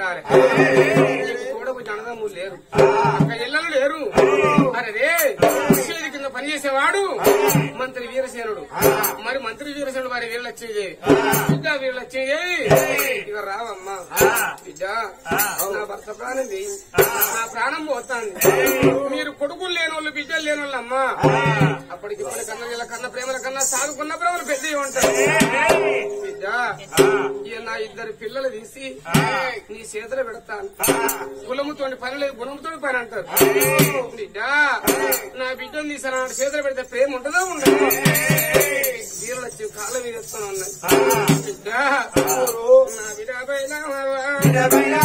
ఉండాలి. కూడా తోడబు లేరు. అక్క ఇళ్ళలు లేరు. అరే కింద పనిచేసేవాడు మంత్రి వీరసేనుడు. మరి మంత్రి వీరసేనుడు వారి వీళ్ళు వచ్చేది. బిడ్డ వీళ్ళు వచ్చేది. ఇక రావమ్మా. బిడ్డ నా భర్త ప్రాణం నా ప్రాణం పోతాను మీరు కొడుకులు లేని వాళ్ళు బిడ్డలు లేని వాళ్ళు అమ్మా అప్పటికి ఇప్పటి కన్నా వీళ్ళ కన్నా ప్రేమల కన్నా సాగుకున్న ప్రేమలు పెద్దవి ఉంటాయి. ఇద్దరు పిల్లలు తీసి నీ చేతులు పెడతాను. కులముతో పని లేదు గుణముతో పని అంటారు. బిడ్డ నా బిడ్డను తీసి నా చేతులు పెడితే ప్రేమ ఉంటుందా ఉండదు? వీరులు వచ్చి కాళ్ళ మీద బిడ్డ నా బిడ్డ పైన బిడ్డ పైన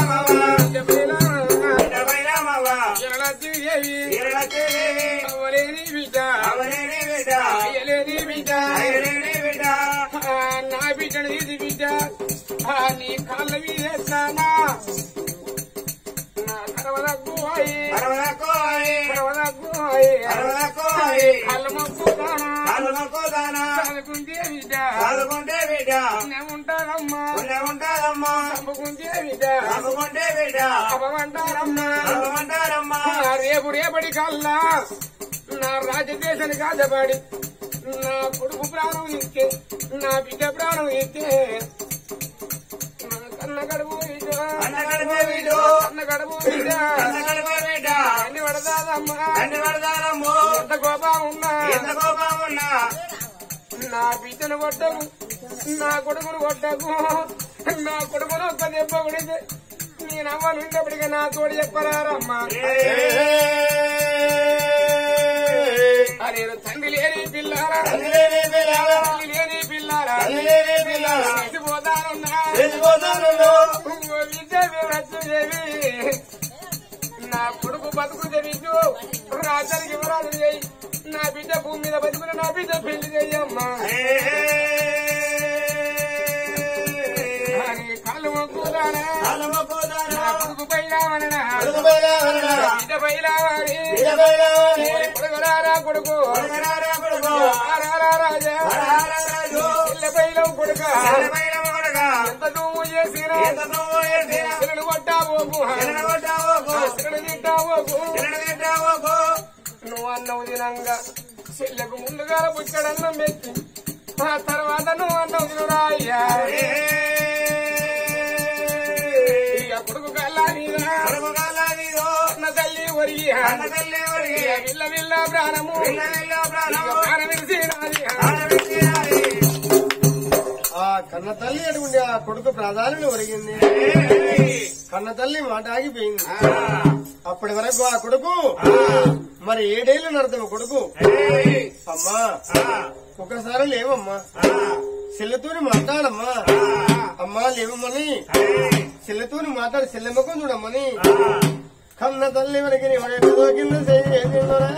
ఎరడచ్చేవి అవలేని బిడ్డ. అయ్యలేని బిడ్డ. ఆ, నా బిడ్డను తీసి బిడ్డ. నీ కాళ్ళ మీద ఎత్తానా నా కరవలకు అయి కరవలకు అయి కళ్ళ మొక్కుతానా? చదువుకుంటే బిడ్డ చంపుకుంటే బిడ్డ అవ్వమంటారమ్మా ఆ, రేపు రేపటి కల్లా నా రాజదేశాన్ని కాదపడి నా కొడుకు ప్రాణం ఇస్తే నా బిడ్డ ప్రాణం ఇస్తే బిడ్డ అన్ని పడతాదమ్మా ఎంత కోపం ఉన్నా. నా బిడ్డను కొట్టకు నా కొడుకును కొట్టకు నా కొడుకును ఒక్క దెబ్బ కొడితే నేను అవ్వను ఉండేప్పటికీ నా తోడు చెప్పరారమ్మా. నేను తండ్రి లేని పిల్లారా తల్లి లేని పిల్లారా చచ్చిపోతానున్నా ఇంకో విద్య వచ్చేవి నా కొడుకు బతుకు తెరిచు రాజ్యానికి యువరాజు చేయి నా బిడ్డ భూమి మీద బతుకుని నా బిడ్డ పెళ్ళి చెయ్యమ్మా కొడుక ఎంత నువ్వు చేసినా? పిల్లలు కొట్టావోకు? పిల్లలు తిట్టావోకు? నువ్వు అన్నం తినంగా. చెల్లెకు ముందుగా బుచ్చడన్నం పెట్టి ఆ తర్వాత నువ్వు అన్నం తినురా అయ్యా? ఇక కొడుకు కల్లా నీదా నా తల్లి ఒరిగి విల్ల విల్ల ప్రాణము. ఇక ప్రాణం విడిచినాది. ఆ కన్న తల్లి అటువంటి ఆ కొడుకు ప్రాధాన్యత ఒరిగింది. కన్న తల్లి మాట ఆగిపోయింది. అప్పటి వరకు ఆ కొడుకు. మరి ఏడేళ్ళు నడతావు కొడుకు. అమ్మా. ఒకసారి లేవమ్మా. చెల్లెతోని మాట్లాడమ్మా. అమ్మా లేవమ్మని. చెల్లెతోని మాట్లాడి చెల్లెమ్మకం చూడమ్మని. కన్న తల్లి వరకు ఎవరెక్కడో కింద.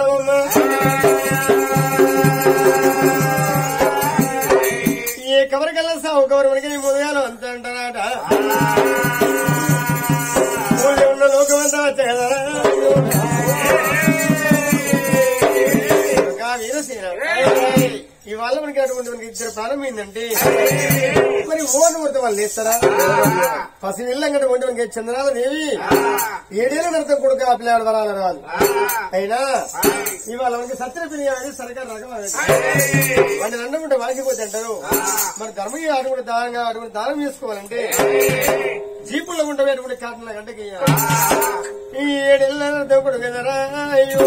Follow. వీరసేన ఇవాళ మనకి ఇద్దరు ప్రాణం ఏంటంటే మరి ఓన్ కొడితే వాళ్ళు లేస్తారా? పసి ఇల్లంగట వంటి మనకి చంద్రాల దేవి ఏడేళ్ళ నడతం కొడుకు ఆ పిల్లాడు వరాల రాదు అయినా ఇవాళ మనకి సత్య పిల్ల అనేది సరిగ్గా రకం వాడిని అన్నకుంటే వాగిపోతే అంటారు. మరి ధర్మయ్య అటువంటి దానంగా అటువంటి దానం చేసుకోవాలంటే జీపుల్లో ఉండేటువంటి కాటన్ల గంటకి ఈ ఏడేళ్ళ నడతం కొడుకు ఎదరా అయ్యో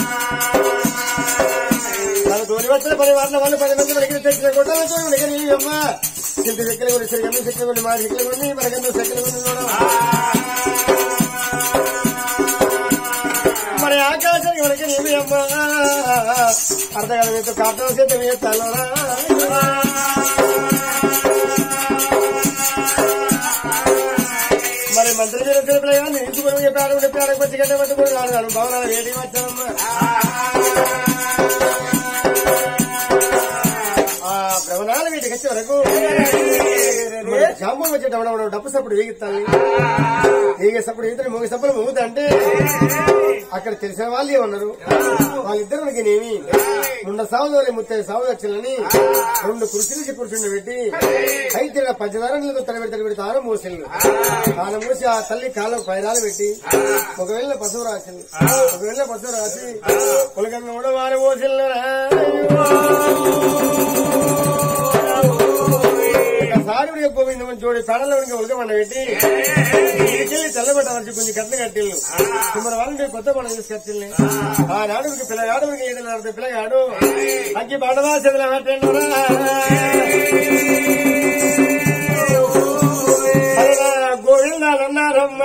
నువ్వు ఉలికిల్ల వాళ్ళు పది మంది మనకి తెచ్చిన గొడ్డలతో మనకి అమ్మా ఇంటి చెక్కల గుడి సరిగమ్మ చెక్కల మా చెక్కల గుడి మనకంతా చెక్కల గుడి మరి ఆకాశానికి మనకి నీవి అమ్మా కాదు మీతో కాటలు మీ తలరా మరి మంత్రి మీరు తెలిపిన ఇంటికి చెప్పాడు చెప్పాడు పచ్చి గడ్డ పట్టుకుని రాను రాను భవనాలు వేడి వచ్చానమ్మా వచ్చే వరకు వచ్చేటప్పుడు డబ్బు సప్పుడు వేగిస్తాను వేగే సప్పుడు ఈతని మూగ సప్పుడు మూగుతా అంటే అక్కడ తెలిసిన వాళ్ళు ఏమన్నారు? వాళ్ళిద్దరు మనకి నేమి రెండు సావులు ముత్తై సావులు వచ్చిందని రెండు కుర్చీలు కూర్చుండి పెట్టి అయితే పంచదారంలో తలబెడి తలబెడి తాను మూసిల్లు. తాను మూసి ఆ తల్లి కాలం పైరాలు పెట్టి ఒకవేళ పశువు రాసింది. ఒకవేళ పశువు రాసి పులకన్న కూడా వారి మూసిల్లు సారుడిగా పోయింది చూడి పెడలో ఉడకమన్న పెట్టి తెల్లబెట్ట వచ్చి కొన్ని కట్ల కట్టిల్లు సుమారు వాళ్ళని కొత్త మనం తీసుకొచ్చింది ఆ నాడుకి పిల్లగాడుకి ఏడు నాడు పిల్లగాడు అగ్గి బండవా చెదల గోవిందాలన్నారమ్మ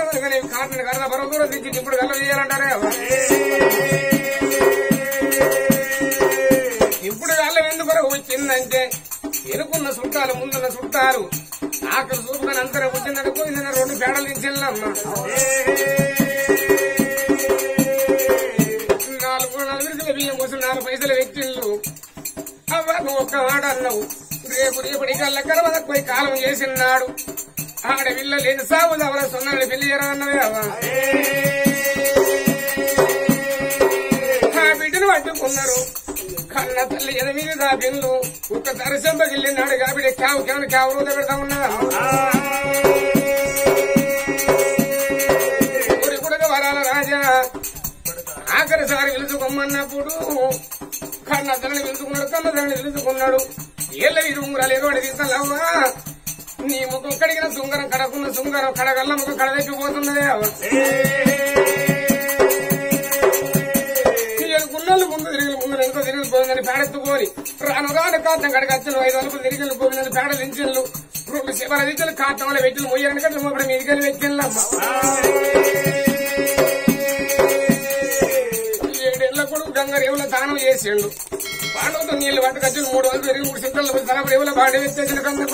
రాను రాను కాటన్ కర్ర బరువు దూరం తెచ్చి ఇప్పుడు గల్ల చేయాలంటారే ఇప్పుడు కళ్ళ ఎందుకు వచ్చిందంటే ఎనుకున్న చుట్టాలు ముందున్న చుట్టాలు ఆకలి చూపుకొని అంతరే వచ్చిందంటే పోయిందని రెండు పేడలు దించెళ్ళమ్మా నాలుగు నలుగురికి బియ్యం కోసం నాలుగు పైసలు వ్యక్తులు అవ్వ నువ్వు ఒక్క మాట అన్నావు రేపు రేపటి కల్లా కరవదకు పోయి కాలం చేసినాడు ఆడ పిల్ల లేదు సాగు అవరా సున్నాడు పిల్ల ఎరవన్నవే అవ్వ. ఆ బిడ్డను అడ్డుకున్నారు కన్న తల్లి ఎదమిది దా బిల్లు ఒక్కసారి చెంపగిల్లినాడు కాబట్టి క్యావు క్యావు క్యావు రూద పెడతా ఉన్నదా రాజా. ఆఖరిసారి పిలుచుకోమన్నప్పుడు కన్న తల్లిని పిలుచుకున్నాడు కన్న తల్లిని పిలుచుకున్నాడు ఏళ్ళ ఇది ఉంగరాలు ఎగబడి తీస్తావా నీ ముఖం కడిగిన సుంగరం కడకున్న సుంగరం కడగల్ల ముఖం కడదెక్కిపోతున్నదే గుళ్ళలు ముందు తిరిగి ముందు వెనుక తిరిగి పోయిందని పేడెత్తుకోని రాను రాను కాటం కడగచ్చలు ఐదు వరకు తిరిగి పోయిందని పేడ దించలు రెండు శివర దించలు కాటంలో వెచ్చలు మొయ్యని కట్ల మొక్కడి మీదికెళ్ళి వెచ్చెళ్ళమ్మ ఏడేళ్ళ కొడుకు గంగరేవుల దానం చేసిండు. పాండవతో నీళ్ళు పట్టుకొచ్చి మూడు వందలు తిరిగి మూడు సింతలు పోయి తల రేవుల బాడీ వెచ్చేసిన కన్న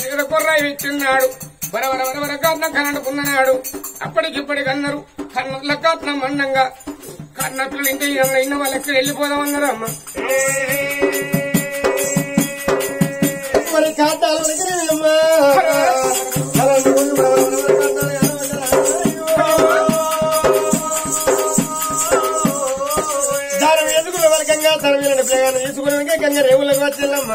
సీడ కొర్రాయి వెచ్చిన్నాడు. వర వర వర వర కట్నం కనండుకున్నాడు అప్పటికిప్పటికి అన్నారు కన్నుల కట్నం మండంగా కన్న పిల్లలు ఇంకా ఇన్న ఇన్న వాళ్ళకి వెళ్ళిపోదామన్నారు అమ్మ? మరి కాటాలు అమ్మా. వర్గంగా వీళ్ళని పిల్లగాను తీసుకునే గంగ రేవులకు వచ్చిందమ్మ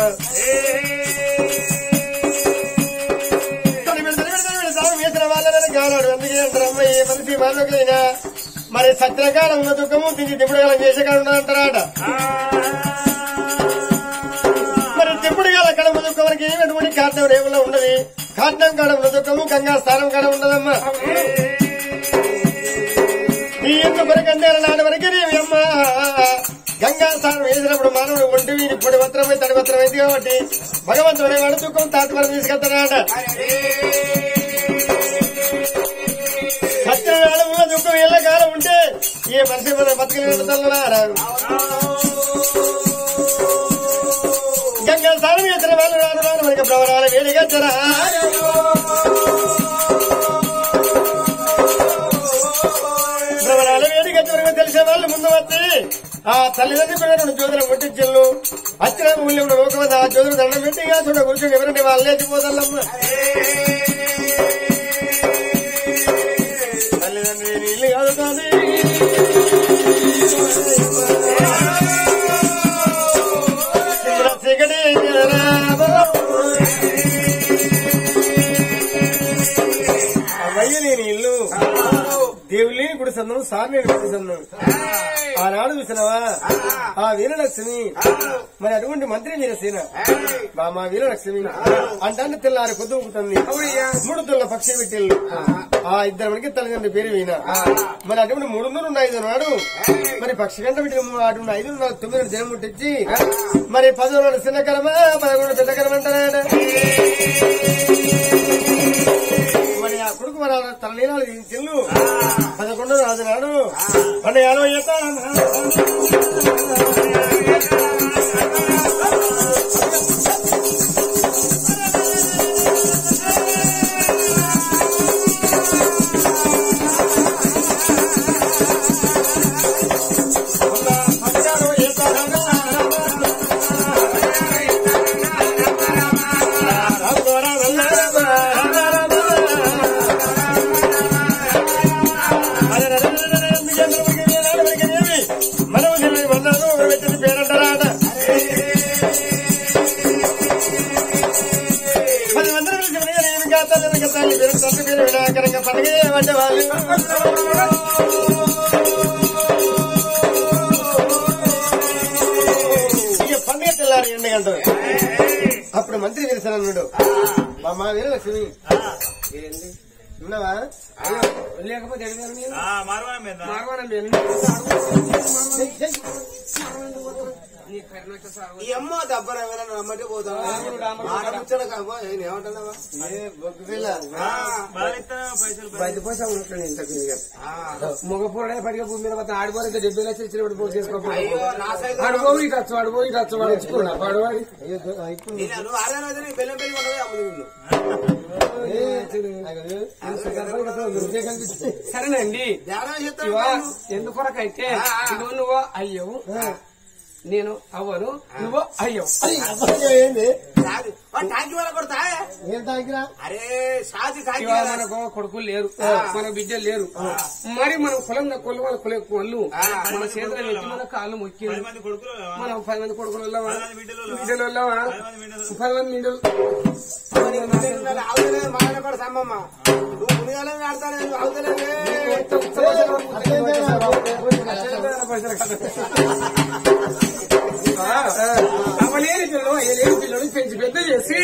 వేసిన వాళ్ళని కావాడు అందుకే ఏ మనిషి మానవులైనా మరి సత్యకాలం దుఃఖము తిరిగి దిప్పుడుగాలం చేసేకాలం ఉన్నదంటారాట మరి దిప్పుడుగాల కడమ దుఃఖానికి ఎటువంటి కారణం రేవులో ఉండదు కారణం కాడంలో దుఃఖము గంగా స్థానం కాడ ఉండదమ్మా ఈ ఎందుకు కొరకందేర నాడు వరకు రేవి అమ్మా. గంగా స్థానం వేసినప్పుడు మానవుడు ఒంటి ఇప్పుడు పొడి తడి వస్త్రమైంది కాబట్టి భగవంతుడే వాడు దుఃఖం తాటి వరకు తీసుకెళ్తాడు దుఃఖం ఎల్ల కాలం ఉంటే ఏ మనిషి మన బతకలేని గంగా స్థానం వేసిన వాళ్ళు రాను రాను మనకి ప్రవరాలు వేడిగచ్చరా ప్రవరాలు వేడిగచ్చరకు తెలిసే వాళ్ళు ముందు వస్తే ఆ తల్లిదండ్రి పిల్లలు జ్యోతులు పుట్టించు. అచ్చిన ఊళ్ళో లోకవద ఆ జ్యోతులు దండం పెట్టిగా చూడ కూర్చొని ఎవరంటే వాళ్ళు లేచిపోదల్లమ్మ తల్లిదండ్రులు నీళ్ళు కాదు కానీ సందం గుడి సందం ఆనాడు చూసినవా? ఆ! వీరలక్ష్మి. మరి అటువంటి మంత్రి వీరసేన మా మా వీరలక్ష్మి. అంటే తెల్లారి పొద్దు ఊపుతుంది మూడు తొల్ల పక్షి పెట్టిల్లు. ఆ! ఇద్దరు మనకి తల్లిదండ్రి పేరు వీణ మరి అటువంటి మూడున్నర ఉన్న ఐదు నాడు మరి పక్షి గంట పెట్టి అటువంటి ఐదు తొమ్మిది దినం ముట్టించి మరి పదో నాడు చిన్నకరమా పదకొండు పెద్దకరం అంటారా ఆ కొడుకు మరి తన నీళ్ళు చెల్లు పదకొండు రాజు నాడు మన యాదవ మా మా వీరలక్ష్మి ఏంది? ఉన్నావా? లేకపోతే ఎడగారు నేను ఈ అమ్మ దబ్బర ఎవరైనా రమ్మంటే పోతావా? ఏమంటున్నావా బయట పోసా ఉంటాను ఇంతకు మగ పోడే పడిగా భూమి మీద మొత్తం ఆడిపోతే డెబ్బై లక్షలు ఇచ్చినప్పుడు పోయి అయ్యో నా సైతం ఆడిపోయి ఖర్చు ఆడిపోయి ఖర్చు వాడు ఇచ్చుకున్నా పడవాడి సరేనండి. ఎందుకొరకైతే నువ్వు అయ్యవు నేను అవ్వను నువ్వు అయ్యవు. ఏంది? మనకు కొడుకులు లేరు. మన బిడ్డలు లేరు. మరి మనం కులం తక్కువ వాళ్ళ కులం వాళ్ళు మన చేతులు పెట్టి మన కాళ్ళు మొక్కి పది మంది కొడుకులు మనం పది మంది కొడుకులు బిడ్డలు బిడ్డలు వెళ్ళవా పది మంది బిడ్డలు అవలేని పిల్లలు పెంచి పెద్ద చేసి.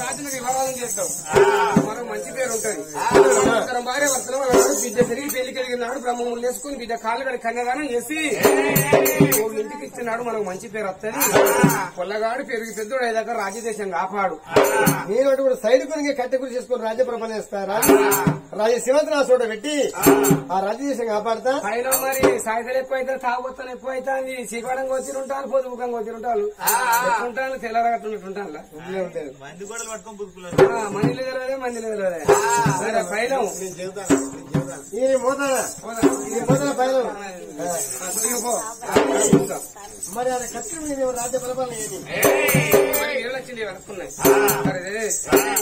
రాజులకు చేస్తాం. మనకు మంచి పేరు ఉంటది. భార్య భర్తలు బిడ్డ తిరిగి పెళ్ళి కలిగినాడు బ్రహ్మములు వేసుకుని బిడ్డ కాళ్ళు కడి కన్యాదానం చేసి ఇంటికి ఇచ్చినాడు మనకు మంచి పేరు వస్తుంది. పొల్లగాడు పెరిగి పెద్దోడు అయ్యేదాకా రాజ్యదేశం కాపాడు. నేను అటు కూడా సైడ్ కొనిగే కట్టె గురి చేసుకుని రాజ్య ప్రపంచం చేస్తారా? రాజ శివంతరావు చోట పెట్టి ఆ. రాజ్యదేశం కాపాడతా? పైన మరి సాయంత్రం ఎక్కువ అయితే తాగుబోతాను ఎక్కువ అవుతుంది ఉంటాను పొదుపుకంగా వచ్చి ఉంటాను ఉంటాను తెల్లరగట్టున్నట్టుంటాను మంది కూడా పట్టుకొని మంది మంది సరే మరి ఆయన కత్తి మీద రాజ్య సరే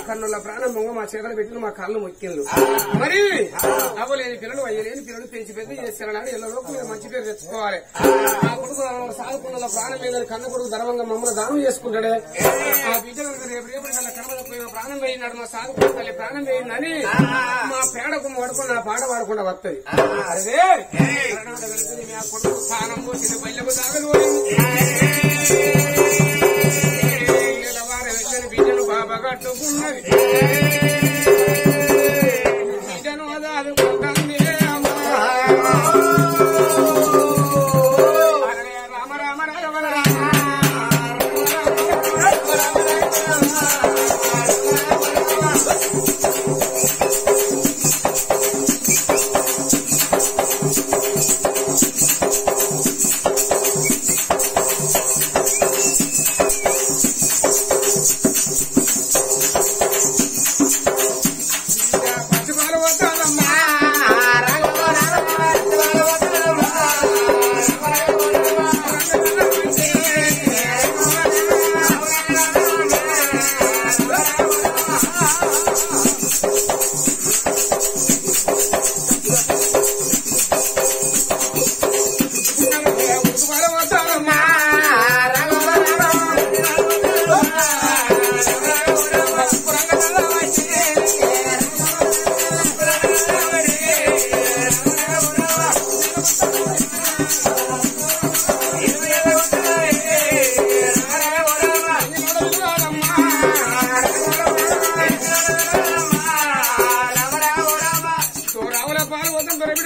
కన్నుల ప్రాణం మొంగ మా చేతులు పెట్టిన మా కాళ్ళు మొక్కిండ్లు. మరి అవ్వలేని పిల్లలు అయ్యలేని పిల్లలు పెంచి పెద్ద చేస్తారని ఎల్లలోపు మీరు మంచి పేరు తెచ్చుకోవాలి. ఆ కొడుకు సాగుకున్న ప్రాణం మీద కన్న కొడుకు ధర్మంగా మమ్మల్ని దానం చేసుకుంటాడే. ఆ బిడ్డ రేపు రేపు కల్లా కనబడకపోయిన ప్రాణం వేయినాడు మా సాగు తల్లి ప్రాణం వేయిందని మా పేడకు వాడుకుని నా పాట పాడకుండా వస్తుంది అదే కొడుకు స్థానం నిలవారి వెళ్ళని బిడ్డను బాబా కట్టుకున్నది.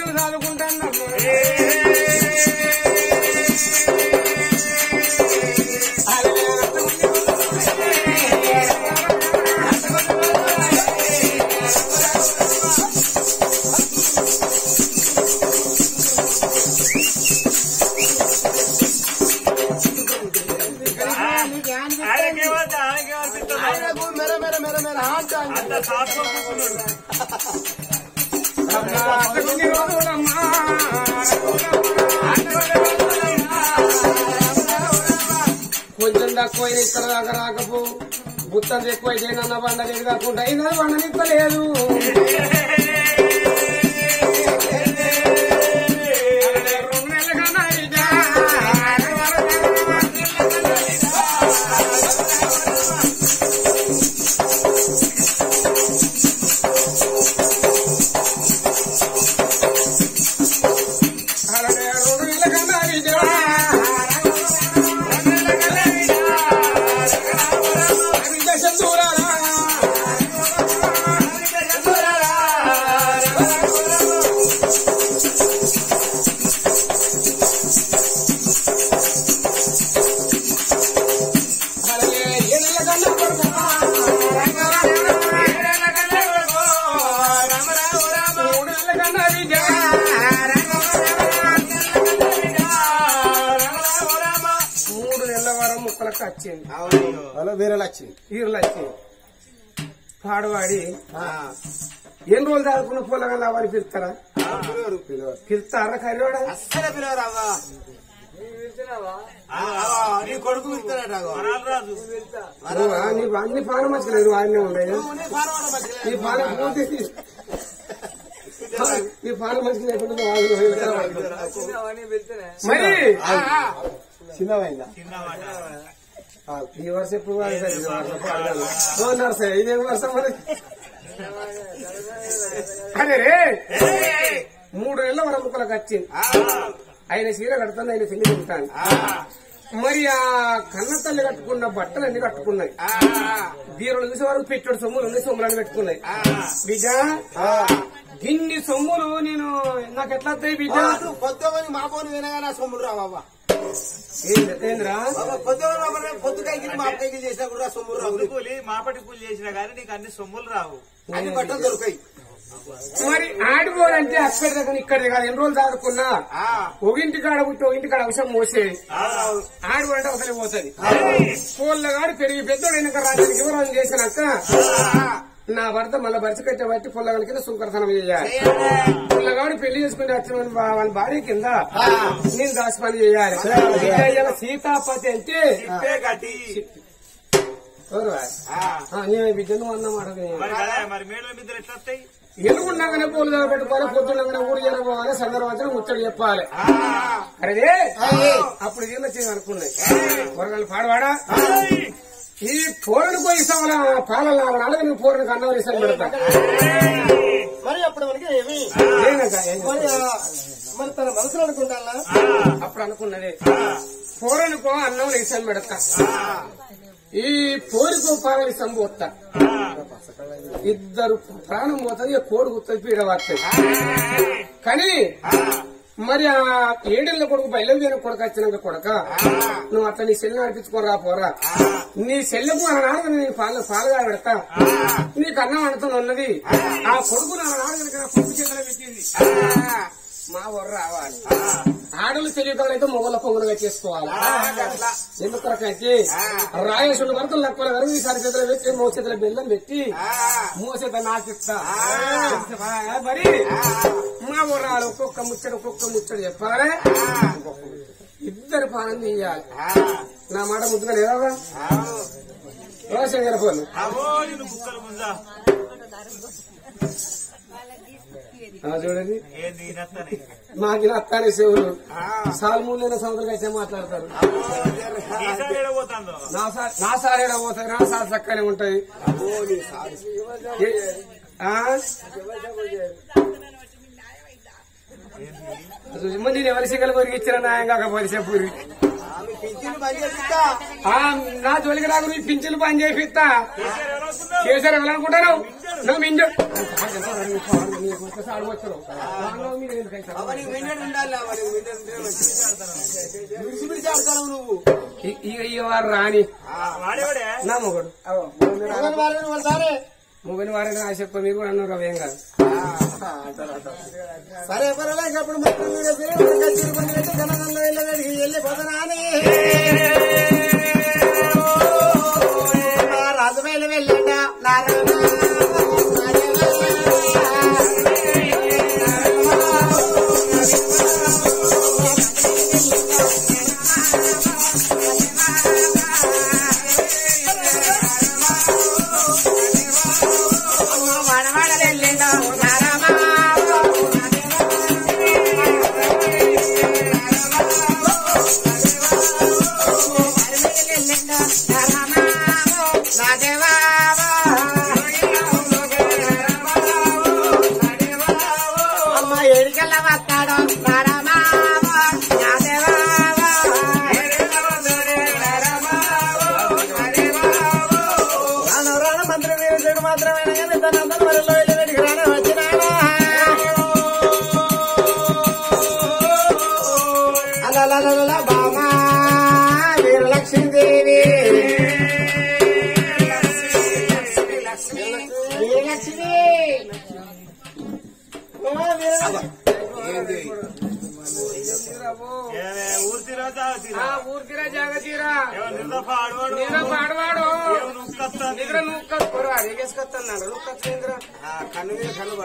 వద్దాం ఇక్కడ దాకా రాకపో. గుత్తం ఎక్కువ అయితే నన్న బండ లేదు కాకుండా అయినా బండ వచ్చింది. పాడువాడి ఎన్ని రోజులు దాదుకున్న పొలగల్లా వారి పిలుస్తారా? పిలుస్తారా కరివాడా అస్సలు నీ కొడుకు ఇస్తాడట వరాలు రాజు నువ్వా? నీ వా- నీ పానం మంచిలేదు ఆయనే ఉన్నాయి నీ పానం పూర్తి నీ పానం మంచిగా లేకుండా? మరి? ఈ వర్షం ఎప్పుడు వాడితే ఈ వర్షం. ఓ నర్సే ఇదేం వర్షం మరి? అదే రే మూడు నెలల వరముక్కలకు వచ్చింది ఆయన చీర కడతాను ఆయన పెళ్ళి ఉంటాను మరి ఆ కన్న తల్లి కట్టుకున్న బట్టలు అన్ని కట్టుకున్నాయి దీరులు చూసే వరకు పెట్టాడు సొమ్ములు ఉన్నాయి సొమ్ములు పెట్టుకున్నాయి. బిడ్డ గిన్ని సొమ్ములు నేను నాకు ఎట్లా వస్తాయి బిడ్డ? పొద్దుమని మా పోని వినగానే సొమ్ముడు రా బాబా మాపటి కూలి చేసినా కానీ నీకు అన్ని సొమ్ములు రావు. అన్ని బట్టలు దొరుకుతాయి మరి ఆడిపోరంటే అక్కడి దగ్గర ఇక్కడి కాదు. ఎన్ని రోజులు దాడుకున్నా ఒగింటి కాడ పుట్టి ఒగింటి కాడ అవసరం మోసేది ఆడిపోరంటే అవసరం పోతుంది. పూలగాడు పెరిగి పెద్దోడు వెనక రాజానికి వివరం చేసినాక? నా భర్త మళ్ళీ భర్త కట్టే బట్టి పుల్లగాడి కింద సుంకరతనం చేయాలి. పుల్లగాడు పెళ్ళి చేసుకుని వచ్చిన వాని భార్య కింద నేను దాచి పని చేయాలి. సీతాపతి అంటే ఇప్పే గట్టి ఎవరు వా? ఆ, నీవే బిడ్డ నువ్వు అన్నమాట ఎలుగుండగానే పూలు పెట్టుకోవాలి పొద్దుండగానే ఊరు పోవాలి సందర్భంగా ముచ్చట చెప్పాలి. అరే అప్పుడు ఏం వచ్చేది అనుకున్నాయి కూరగాయలు పాడవాడా? ఈ పోయి ఇస్తాం పాలన నాలుగు నువ్వు పూలను కన్నవలు ఇస్తాను పెడతా. మరి అప్పుడు మనకి ఏమి? మరి తన మనసులో అనుకుంటానా? అప్పుడు అనుకున్నది. పూరనుకో అన్నం ఇస్తాను పెడతా. ఈ పోరుకు పాలన ఇస్తాం పోతా. ఇద్దరు ప్రాణం పోతుంది కోడి గుర్తుంది పీడ కానీ మరి ఆ ఏడేళ్ళ కొడుకు? బయలుదేరిన కొడుకు వచ్చినాక కొడక? నువ్వు అట్లా నీ సెల్లు నడిపించుకోరా పోరా? నీ సెల్లకు నా నాన్న నీ పాలు పాలుగా పెడతా నీకు అన్నం వండుతుంది ఉన్నది ఆ కొడుకు నా నాన్న కొడుకు చేతిలో పెట్టింది మా ఊరు రావాలి. ఆడలు తెలియకాలైతే మొగల పొంగులుగా చేసుకోవాలి. ఎందుకొరకైతే రాయేశ్వరుడు వరకు లక్కుల వరకు ఈసారి చేతిలో పెట్టి మో చేతిలో బెల్లం పెట్టి మోసేత నాకిస్తా మరి మా ఊరాలు ఒక్కొక్క ముచ్చడు ఒక్కొక్క ముచ్చడు చెప్పాలి? ఇద్దరు పానం తీయాలి నా మాట ముద్దుగా లేదా రోషన్ ఫోన్ అవో నేను బుక్కలు ముందా చూడండి. నత్తని మాకి అత్తానే సేవలు. సాల్మూలైన సంవత్సరం అయితే మాట్లాడతారు. నా సార్. నా సార్ ఏడ పోతాయి నా సార్ చక్కనే ఉంటాయి. నేను ఎవరి సిగ్గలు పొరిగి ఇచ్చిన న్యాయం కాకపోతే చెప్పు ఆమె పింఛన్ పని చేస్తా ఆ, నా జోలికి రాకు నీ పింఛన్లు పని చేపిస్తా ఈసారి ఎవరవుతున్నావు చేశారు ఎవరనుకుంటారు నువ్వు మింజు బాబా నీకు విన్నట్టు ఉండాలి బాబా, నీకు విన్నట్టు ఉంటే మంచిది. విడిచి విడిచి ఆడతావు నువ్వు వారు రాని వాడేవాడే? నా మొగడు. మొగని వారని చెప్ప మీరు కూడా అన్నారు అవేం కాదు. సరే పర్వాలేదు అప్పుడు మొత్తం మీద పేరు కచ్చేరి పని పెట్టి గణగణలో వెళ్ళి వెళ్ళిపోతున్నాని రాజమేలు వెళ్ళండ? అమ్మ కన్ను మీద కన్ను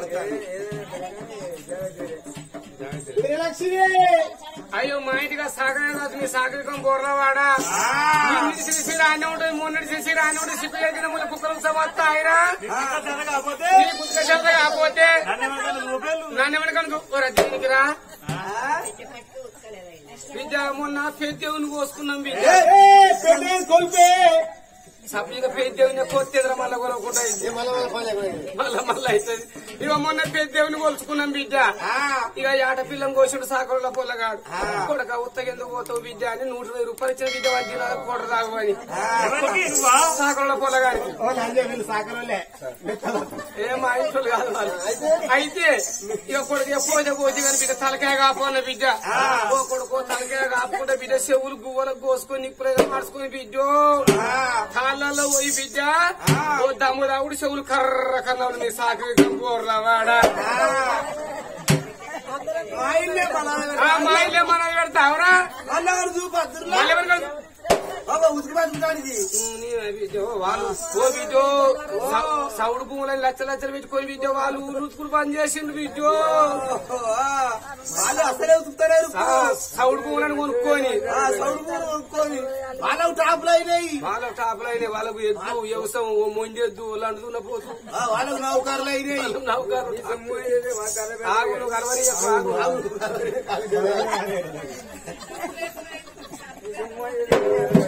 అయ్యో మా ఇంటిగా సాగరే కాదు మీ సాగరికం బోర్లవాడా నిన్నటి శ్రీ రాని ఉంటుంది మొన్నటి శ్రీ రాని ఉంటుంది సిప్పి దగ్గర ముళ్ళ కుక్కలు సమస్తాయిరా కాకపోతే? నీ కుక్క చేత కాకపోతే? నన్ను దీనికి రా. విద్య మొన్న పెద్దవుని కోసుకున్నాం విద్య సపరేట్గా పెద్దవుని కొత్తెదర మళ్ళా కొలకుండా మళ్ళా అవుతుంది. ఇక మొన్న పెద్దవుని కొలుచుకున్నాం విద్య ఇక ఆటపిల్లం కోసుడు సాకరుల పొల్లగాడు కొడక ఉత్తగెందుకు పోతావు విద్య అని నూట ఇరవై రూపాయలు ఇచ్చిన విద్య వంటి కోట నువ్వా సాకరుల పొల్లగాడికి ఏ మా ఇంట్లో కాదు వాళ్ళు. అయితే? ఇక కొడుకు ఎప్పుడైతే పోతే కానీ బిడ్డ తలకాయ కాపోన్న బిడ్డ. ఓ కొడుకు తలకాయ కాపుకుంటే బిడ్డ చెవులు గువ్వలకు కోసుకొని నిప్పులుగా మార్చుకొని బిడ్డ. కాళ్ళల్లో పోయి బిడ్డ. ఓ దమ్ము రావుడు చెవులు కర్ర కన్నాడు నీ సాకి కూరలా వాడా. మా ఇల్లే మనం పెడతావురా మళ్ళా బాబా ఉతికి పట్టుకోడానికి బిడ్డో సౌడు భూములని లచ్చ లచ్చలు పెట్టుకొని బిడ్డో వాళ్ళు ఊరుకులు పని చేసిండు బిడ్డో. వాళ్ళు అసలే ఉతుకుతారు సౌడు భూములను కొనుక్కొని. సౌడు పూలు కొనుక్కొని. వాళ్ళకు టాపులు అయినాయి. వాళ్ళ టాపులు అయినాయి వాళ్ళకు ఎద్దు వ్యవసాయం మొండెద్దు లండుతున్న పోతు. వాళ్ళకు నౌకర్లు అయినాయి. నౌకరు కలవరి చెప్పు,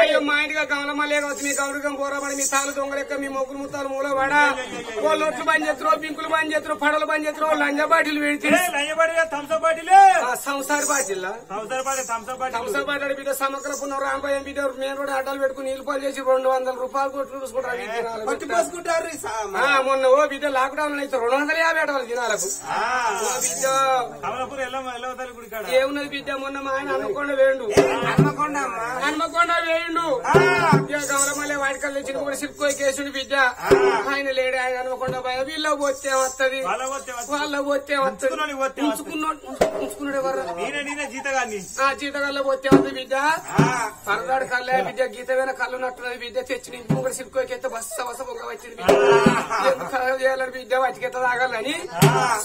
అయ్యో మా ఇంటిగా కమలమ్మ లేకపోతే మీ కౌరుగం పోరాబడి మీ తాలు దొంగలెక్క మీ మొగ్గులు ముత్తాలు మూలవాడ? ఓ లొట్లు బంద్ చేస్తారు పింకులు బంద్ చేస్తారు పడవలు బంద్ చేస్తారు లంజ బాటిల్ పెడితే సంసార బాటిల్. సంసార బాటిల్. బిడ్డ సమగ్ర పునః రాంబయ్య బిడ్డ నేను కూడా అడ్డాలు పెట్టుకుని నీళ్ళు పాలు చేసి రెండు వందల రూపాయలు కొట్లు చూసుకుంటారు మొన్న ఓ బిడ్డ లాక్డౌన్ అయితే రెండు వందల యాభై అడవాలి దినాలకు బిడ్డ. ఏమున్నది బిడ్డ? మొన్న మా ఆయన హనుమకొండ వేయండు హన్మకొండ వేయండు. గౌరమ్మలే వాడికల్ తెచ్చిన కూడా సిప్పుకో కేసుడు బిడ్డ. ఆయన లేడు ఆయన హనుమకొండ భయ. వీళ్ళ పోతే వస్తది వాళ్ళ పోతే వాళ్ళ పోతే వస్తది వస్తుంది బిడ్డ. పరదాడు కళ్ళే బిడ్డ గీతమైన కళ్ళు నట్టున్నది బిడ్డ. తెచ్చిన ఇంటి ముంగడు సిప్పుకోకి బస్స బస్స పొంగ వచ్చింది చేయాలని బిడ్డ వాటికి తాగాలని?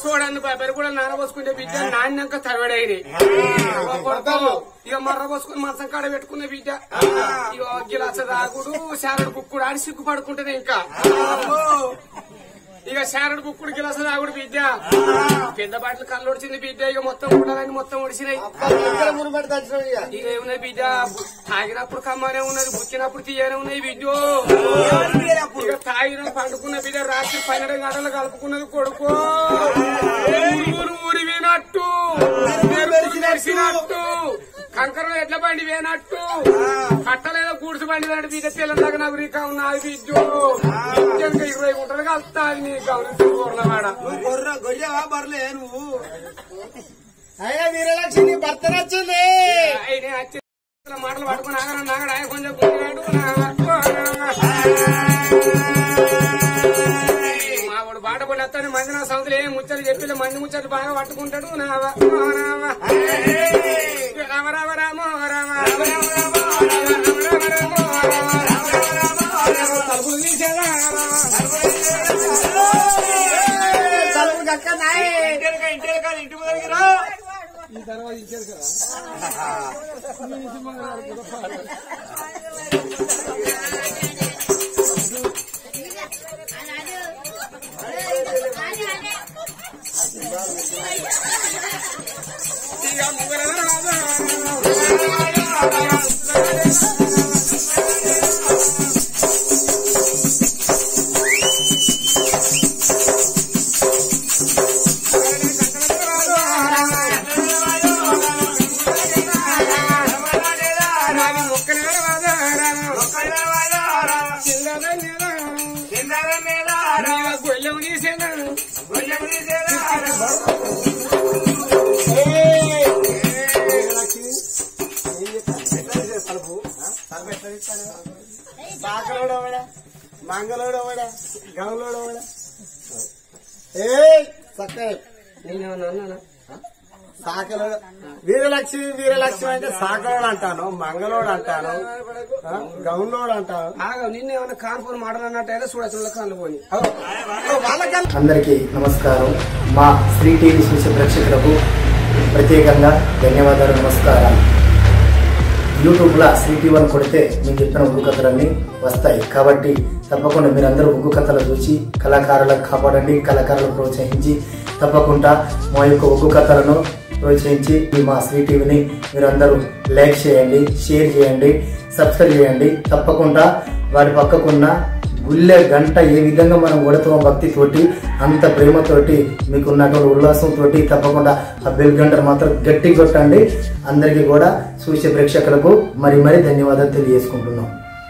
చూడండి బాబాయ్ కూడా నానబోసుకుంటే బిడ్డ నాణ్యంక తగడైనవి ఇక మర్ర పోసుకుని మంచం కాడ పెట్టుకున్న బిడ్డ. గిలాస తాగుడు శారడు కుక్కుడు ఆడి సిగ్గు పడుకుంటేనే ఇంకా ఇక శారడు కుక్కుడు గిలాస తాగుడు బిడ్డ. పెద్ద బాటలు కళ్ళు ఒడిచింది బిడ్డ. ఇక మొత్తం ఉండాలని మొత్తం ఒడిచినాయి ఇక ఏమున్నది బిడ్డ. తాగినప్పుడు కమ్మనే ఉన్నది బుక్కినప్పుడు తీయనే ఉన్నది బిడ్డ. ఇక తాగిన పండుకున్న బిడ్డ రాత్రి పన్నెండు గంటలు కలుపుకున్నది కొడుకు. ఊరు ఊరి వినట్టు. మెరుపు మెరిసినట్టు కంకరలో ఎట్ల బండి వేనట్టు. కట్టలేదో కూర్చు బండి వేనట్టు బిడ్డ తెలంగాణ నగరికా ఉన్నది ఇంకా ఇరవై గుంటలు కలుపుతాది నీ గౌరవ నువ్వు గొర్రె గొర్రెవా బర్లే నువ్వు? అయినా వీరలక్ష్మి భర్త నచ్చింది. మాటలు పట్టుకుని ఆగన నాగడు ఆయన కొంచెం అత్తని బాట పడి మంది నా ఏం ముచ్చట్లు చెప్పి మంది ముచ్చట్లు బాగా పట్టుకుంటాడు. రామ రామ. రామ రామ తలుపులు తీసేదా? తలుపులు కక్క ఇంటి కాదు ఇంటి ముందరికి రా ఈ తర్వాత ఇచ్చారు కదా Gracias. ఏ సక్క నేనేమన్నా అన్నానా? సాకలోడు వీరలక్ష్మి వీరలక్ష్మి అంటే సాకలోడు అంటాను మంగళోడు అంటాను గౌండోడు అంటాను. ఆగా నిన్న ఏమైనా కాన్పూర్ మోడల్ కళ్ళు పోని వాళ్ళకన్నా అందరికీ నమస్కారం. మా శ్రీ టీవీ చూసే ప్రేక్షకులకు ప్రత్యేకంగా ధన్యవాదాలు నమస్కారాలు. యూట్యూబ్లో సిటీ వన్ కొడితే మేము చెప్పిన ఉగ్గు కథలన్నీ వస్తాయి. కాబట్టి తప్పకుండా మీరందరూ ఉగ్గు కథలు చూసి కళాకారులకు కాపాడండి కళాకారులను ప్రోత్సహించి తప్పకుండా మా యొక్క ఉగ్గు కథలను ప్రోత్సహించి మా శ్రీ టీవీని మీరందరూ లైక్ చేయండి షేర్ చేయండి సబ్స్క్రైబ్ చేయండి. తప్పకుండా వారి పక్కకున్న గుళ్ళే గంట ఏ విధంగా మనం కొడతామో భక్తితోటి అంత ప్రేమతోటి మీకు ఉన్నటువంటి ఉల్లాసంతో తప్పకుండా ఆ బెల్ గంటను మాత్రం గట్టి కొట్టండి అందరికీ కూడా చూసే ప్రేక్షకులకు మరి మరి ధన్యవాదాలు తెలియజేసుకుంటున్నాం.